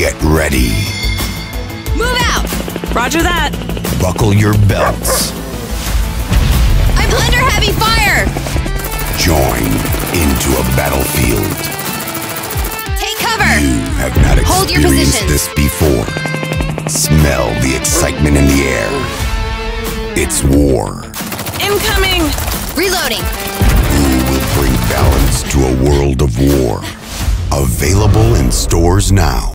Get ready. Move out! Roger that. Buckle your belts. I'm under heavy fire! Join into a battlefield. Take cover! You have not Hold experienced this before. Smell the excitement in the air. It's war. Incoming. Reloading! Who will bring balance to a world of war? Available in stores now.